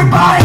everybody